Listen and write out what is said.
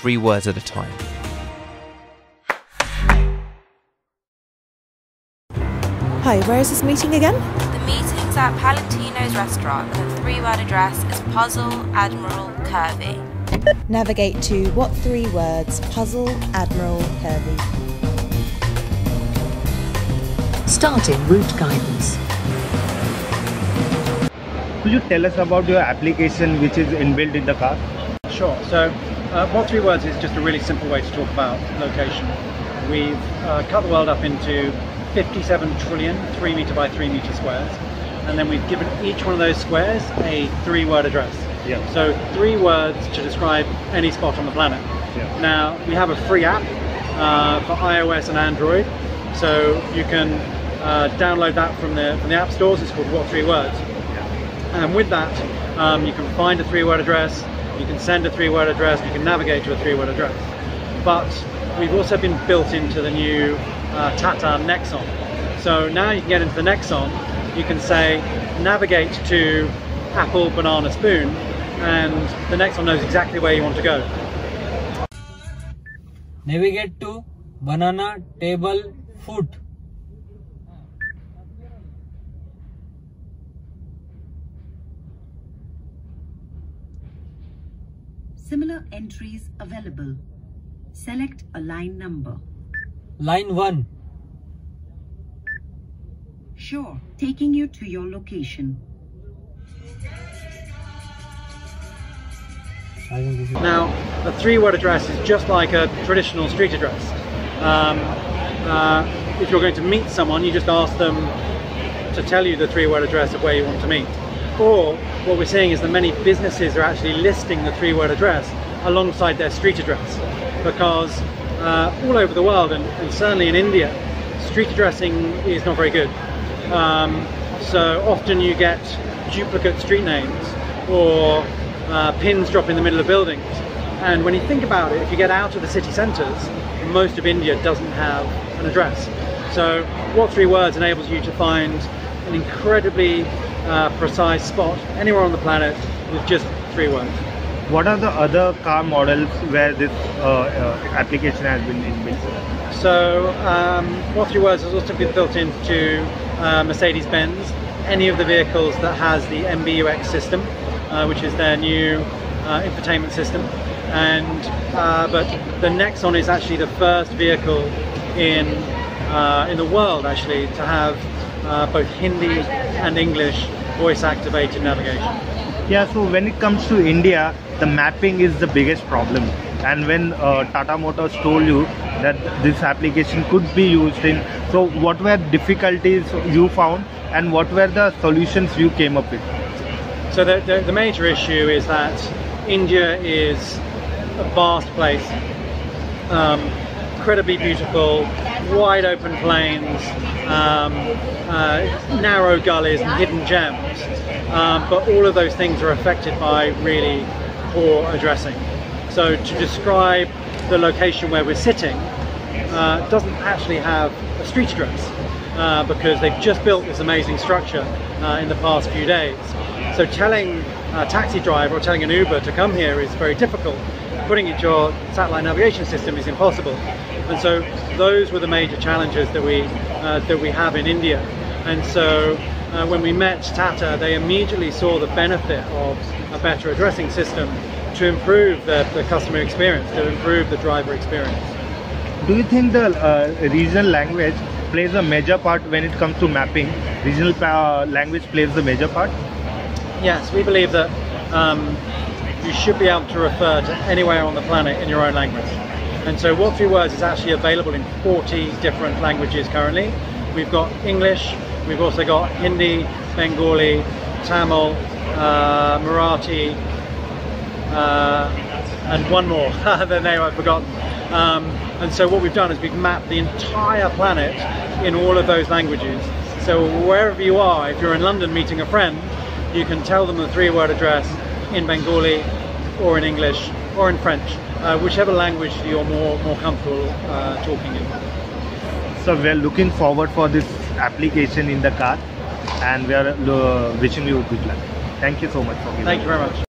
three words at a time. Hi, where is this meeting again? The meeting's at Palantino's restaurant. The three-word address is Puzzle Admiral Curvy. Navigate to what three words? Puzzle Admiral Curvy. Starting route guidance. Could you tell us about your application which is inbuilt in the car? Sure. So, uh, what three words is just a really simple way to talk about location. We've uh, cut the world up into 57 trillion 3 meter by 3 meter squares, and then we've given each one of those squares a three word address. Yeah. So, three words to describe any spot on the planet. Yeah. Now, we have a free app uh, for iOS and Android, so you can uh, download that from the, from the app stores. It's called What Three Words. And with that, um, you can find a three-word address, you can send a three-word address, you can navigate to a three-word address. But we've also been built into the new uh, Tata Nexon. So now you can get into the Nexon, you can say navigate to apple, banana, spoon, and the Nexon knows exactly where you want to go. Navigate to banana table foot. Similar entries available. Select a line number. Line 1. Sure, taking you to your location. Now, a three-word address is just like a traditional street address. Um, uh, if you're going to meet someone, you just ask them to tell you the three-word address of where you want to meet. Or what we're seeing is that many businesses are actually listing the three-word address alongside their street address because uh, all over the world and, and, certainly in India, street addressing is not very good. Um, so often you get duplicate street names or uh, pins drop in the middle of buildings. And when you think about it, if you get out of the city centres, most of India doesn't have an address. So what three words enables you to find an incredibly uh, precise spot anywhere on the planet with just three words. What are the other car models where this uh, uh, application has been inbuilt? So um, what three words has also been built into uh, Mercedes-Benz, any of the vehicles that has the MBUX system, uh, which is their new uh, infotainment system. And uh, but the Nexon is actually the first vehicle in in the world actually to have both Hindi and English voice activated navigation. Yeah, so when it comes to India, the mapping is the biggest problem. And when uh, Tata Motors told you that this application could be used in, so what were difficulties you found and what were the solutions you came up with? So the, the, the major issue is that India is a vast place, um, incredibly beautiful, wide open plains, um, uh, narrow gullies and hidden gems. Um, but all of those things are affected by really poor addressing. So to describe the location where we're sitting uh, doesn't actually have a street address uh, because they've just built this amazing structure uh, in the past few days. So telling a taxi driver or telling an Uber to come here is very difficult. Putting it to your satellite navigation system is impossible. And so those were the major challenges that we, uh, that we have in India. And so uh, when we met Tata, they immediately saw the benefit of a better addressing system to improve the, the customer experience, to improve the driver experience. Do you think the uh, regional language plays a major part when it comes to mapping? Regional uh, language plays a major part? Yes, we believe that um, you should be able to refer to anywhere on the planet in your own language. And so What Three Words is actually available in 40 different languages currently. We've got English, we've also got Hindi, Bengali, Tamil, uh, Marathi, uh, and one more, the name I've forgotten. Um, and so what we've done is we've mapped the entire planet in all of those languages. So wherever you are, if you're in London meeting a friend, you can tell them the three-word address in Bengali or in English or in French, uh, whichever language you're more, more comfortable uh, talking in. So we're looking forward for this application in the car and we are uh, wishing you good luck. Thank you so much for giving Thank you very much.